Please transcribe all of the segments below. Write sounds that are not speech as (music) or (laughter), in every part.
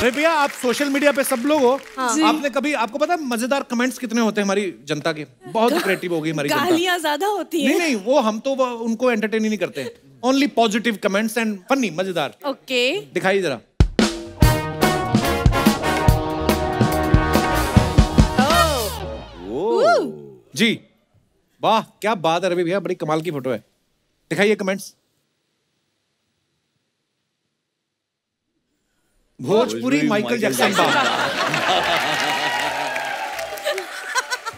अरे भैया आप सोशल मीडिया पे सब लोग हो। हाँ। आपने कभी आपको पता है मज़ेदार कमेंट्स कितने होते हैं हमारी जनता के? बहुत क्रिएटिव हो गई हमारी जनता। ज़्यादा होती है। नहीं नहीं वो हम तो वो उनको एंटरटेन ही नहीं करते। Only positive comments and funny मज़ेदार। ओके। दिखाइए जरा। जी। वाह क्या बात है रवि भैया बड़ी कमाल की फ़ोटो है। दिखाइए कमेंट्स भोजपुरी माइकल जैक्सन बा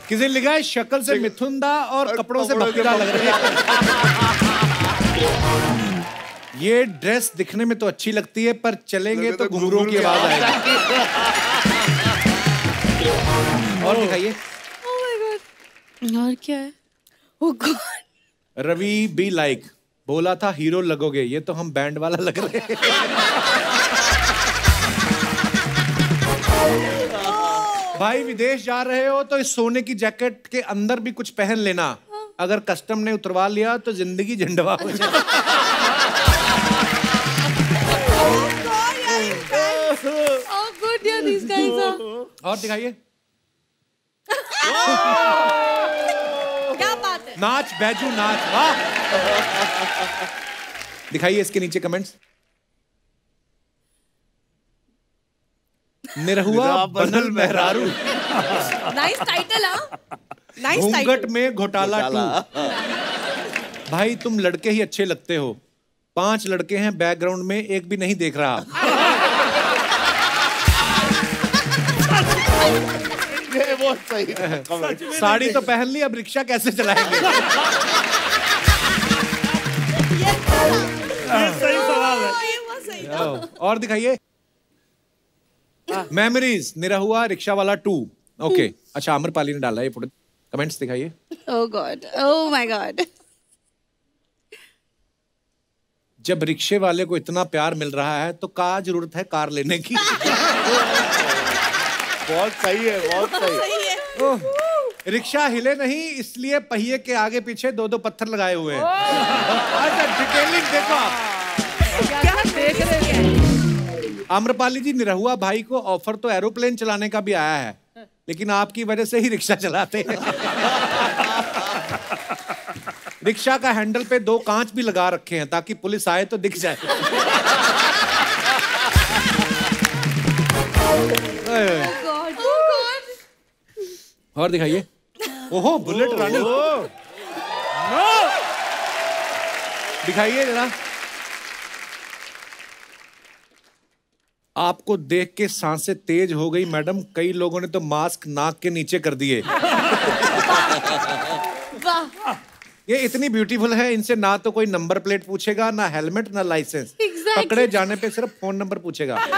किसी ने लिखा है? शक्ल से मिथुन दा और कपड़ों से भक्तिदा लग रही है। ये ड्रेस दिखने में तो अच्छी लगती है पर चलेंगे तो घुंघरू की आवाज़ आएगी। और दिखाइए। और क्या है? Oh God Ravi be like. बोला था हीरो लगोगे। ये तो हम बैंड वाला लग रहे हैं। भाई विदेश जा रहे हो तो इस सोने की जैकेट के अंदर भी कुछ पहन लेना। अगर कस्टम ने उतरवा लिया तो ज़िंदगी झंडवा हो जाए Oh और दिखाइए। क्या बात है? नाच बैजू नाच वाह। दिखाइए इसके नीचे कमेंट्स निरहुआ बनल मेहरारू। नाइस टाइटल हाँ? नाइस घूंघट टाइटल में घोटाला टू। भाई तुम लड़के ही अच्छे लगते हो। पाँच लड़के हैं बैकग्राउंड में एक भी नहीं देख रहा। ये बहुत सही है (laughs) साड़ी तो पहन ली अब रिक्शा कैसे चलाएँगे? (laughs) सही सवाल है। ये सही ओ, और दिखाइए। मेमोरीज निरहुआ रिक्शा वाला टू ओके अच्छा अमरपाली ने डाला ये फ़ोटो कमेंट्स दिखाइए। Oh God. Oh my God. जब रिक्शे वाले को इतना प्यार मिल रहा है तो का ज़रूरत है कार लेने की? बहुत सही है बहुत सही। है। रिक्शा हिले नहीं इसलिए पहिए के आगे पीछे दो दो पत्थर लगाए हुए हैं। अच्छा डिटेलिंग देखो आप। हैं आम्रपाली जी निरहुआ भाई को ऑफ़र तो एरोप्लेन चलाने का भी आया है लेकिन आपकी वजह से ही रिक्शा चलाते हैं। (laughs) रिक्शा का हैंडल पे दो कांच भी लगा रखे हैं ताकि पुलिस आए तो दिख जाए. (laughs) और दिखाइए। ओहो बुलेट रानी दिखाइए जरा। आपको देख के साँसें तेज हो गई मैडम। कई लोगों ने तो मास्क नाक के नीचे कर दिए। (laughs) ये इतनी ब्यूटीफुल है इनसे ना तो कोई नंबर प्लेट पूछेगा ना हेलमेट ना लाइसेंस। Exactly. पकड़े जाने पे सिर्फ़ फ़ोन नंबर पूछेगा। (laughs)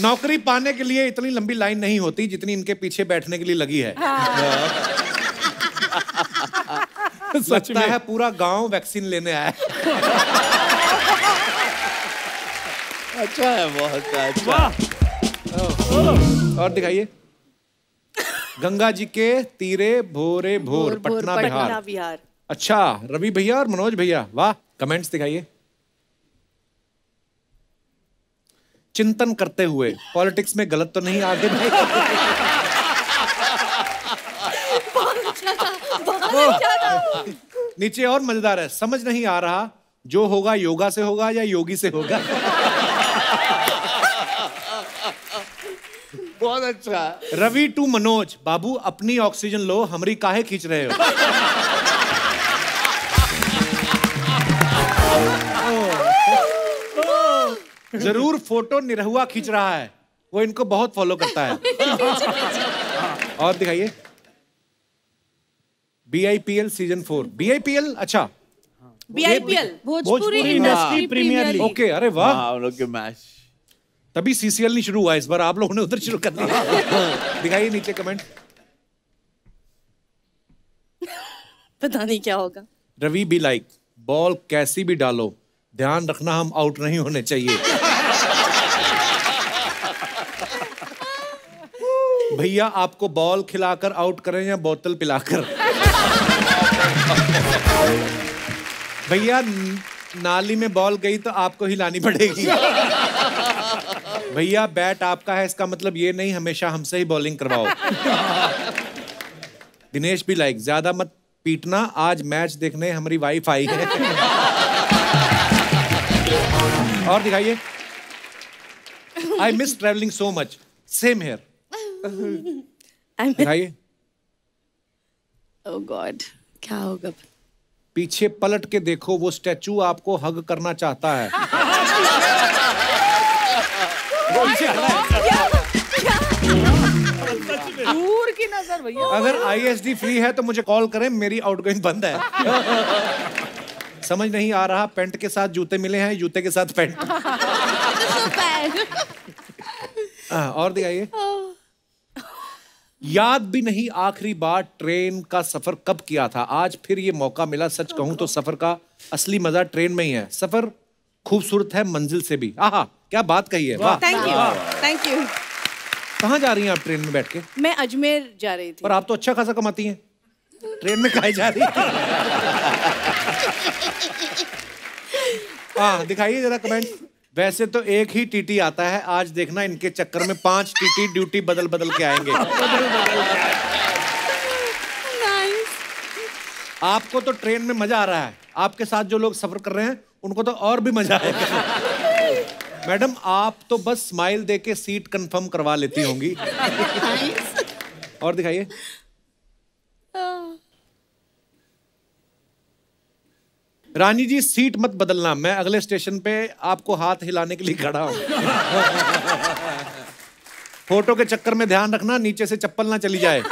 नौकरी पाने के लिए इतनी लंबी लाइन नहीं होती जितनी इनके पीछे बैठने के लिए लगी है। (laughs) सच में है पूरा गाँव वैक्सीन लेने आया है। अच्छा है बहुत अच्छा वाह। और दिखाइए। गंगा जी के तीरे भोरे भोर पटना बिहार। बिहार। अच्छा रवि भैया और मनोज भैया वाह कमेंट्स दिखाइए। चिंतन करते हुए पॉलिटिक्स में गलत तो नहीं आगे भाई नीचे और मज़ेदार है समझ नहीं आ रहा जो होगा योगा से होगा या योगी से होगा। बहुत अच्छा। रवि टू मनोज बाबू अपनी ऑक्सीजन लो हमरी काहे खींच रहे हो? (laughs) ज़रूर फ़ोटो निरहुआ खींच रहा है। वो इनको बहुत फॉलो करता है। (laughs) और दिखाइए। B I P L season four B I P L अच्छा। BIPL Bhojpuri Bhojpuri industry premier premier league. Okay अरे वाह। हाँ मैच तभी सीसीएल नहीं शुरू हुआ इस बार आप लोगों ने उधर शुरू कर दिया। (laughs) दिखाइए नीचे कमेंट पता नहीं क्या होगा। रवि बी लाइक बॉल कैसी भी डालो ध्यान रखना हम आउट नहीं होने चाहिए। भैया आपको बॉल खिलाकर आउट करें या बोतल पिलाकर? भैया नाली में बॉल गई तो आपको ही लानी पड़ेगी। भैया बैट आपका है इसका मतलब ये नहीं हमेशा हमसे ही बॉलिंग करवाओ। (laughs) दिनेश भी लाइक ज़्यादा मत पीटना आज मैच देखने हमारी वाइफ आई है। और दिखाइए। I miss travelling so much same here दिखाइए। ओह गॉड क्या होगा? पीछे पलट के देखो वो स्टैचू आपको हग करना चाहता है। (laughs) दूर की नज़र भैया अगर आईएसडी फ्री है तो मुझे कॉल करें, मेरी आउटगोइंग बंद है। समझ नहीं आ रहा पेंट के साथ जूते मिले हैं, जूते के साथ पेंट और दिखाइए। याद भी नहीं, आखिरी बार ट्रेन का सफ़र कब किया था? आज फिर ये मौका मिला, सच कहूँ तो सफ़र का असली मज़ा ट्रेन में ही है। सफ़र खूबसूरत है, मंजिल से भी। आहा क्या बात कही है? वाह। थैंक यू थैंक यू कहाँ जा रही हैं आप ट्रेन में बैठ के? मैं अजमेर जा रही थी। पर आप तो अच्छा खासा कमाती हैं। ट्रेन में खाई जा रही हैं? हाँ दिखाइए जरा कमेंट वैसे तो एक ही टीटी आता है। आज देखना इनके चक्कर में पाँच टीटी ड्यूटी बदल बदल के आएँगे। आपको तो ट्रेन में मज़ा आ रहा है। आपके साथ जो लोग सफ़र कर रहे हैं उनको तो और भी मज़ा आएगा। मैडम आप तो बस स्माइल दे के सीट कंफर्म करवा लेती होंगी। और दिखाइए। रानी जी सीट मत बदलना। मैं अगले स्टेशन पे आपको हाथ हिलाने के लिए खड़ा हूँ। फ़ोटो के चक्कर में ध्यान रखना नीचे से चप्पल ना चली जाए।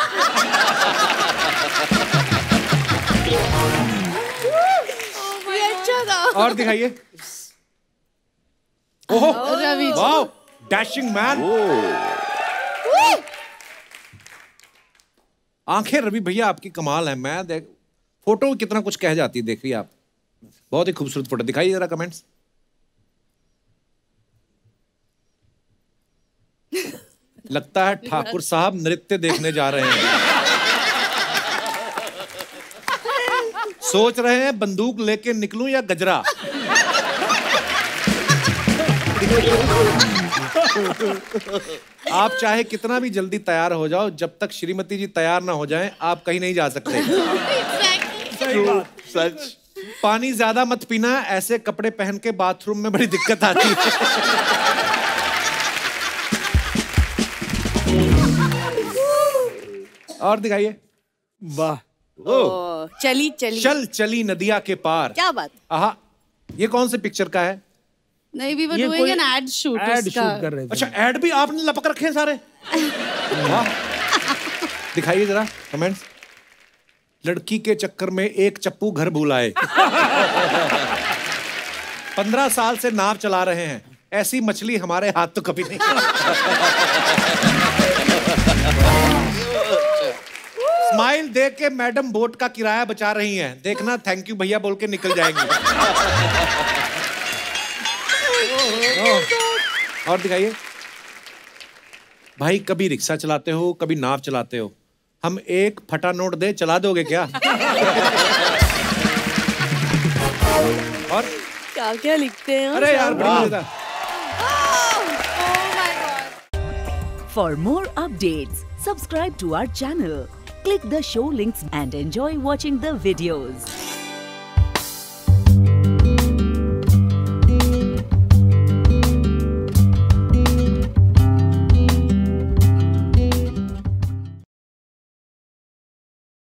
अच्छा और दिखाइए। ओहो। रवि। Wow dashing man. आँखें रवि भैया आपकी कमाल है। मैं देख फ़ोटो में कितना कुछ कह जाती है देखिए आप। बहुत ही खूबसूरत फ़ोटो। दिखाइए जरा कमेंट्स लगता है ठाकुर साहब नृत्य देखने जा रहे हैं। (laughs) सोच रहे हैं बंदूक लेके निकलूं या गजरा? (laughs) आप चाहे कितना भी जल्दी तैयार हो जाओ जब तक श्रीमती जी तैयार ना हो जाएँ आप कहीं नहीं जा सकते। सच पानी ज़्यादा मत पीना ऐसे कपड़े पहन के बाथरूम में बड़ी दिक्कत आती है। और दिखाइए। वाह। चली चली। चल चली नदिया के पार। क्या बात। आहा ये कौन से पिक्चर का है? नहीं we were doing an ad shoot ad shoot कर रहे थे। अच्छा ऐड भी आपने लपक रखे हैं सारे? (laughs) वाह। दिखाइए जरा कमेंट्स लड़की के चक्कर में एक चप्पू घर भूल आए (laughs) पंद्रह साल से नाव चला रहे हैं। ऐसी मछली हमारे हाथ तो कभी नहीं। (laughs) स्माइल देख के मैडम बोट का किराया बचा रही हैं। देखना थैंक यू भैया बोल के निकल जाएँगी। हाँ। और दिखाइए। भाई कभी रिक्शा चलाते हो कभी नाव चलाते हो? हम एक फटा नोट दे चला दोगे क्या? और? क्या क्या लिखते हैं अरे यार for more update subscribe to our channel click the show links and enjoy watching the videos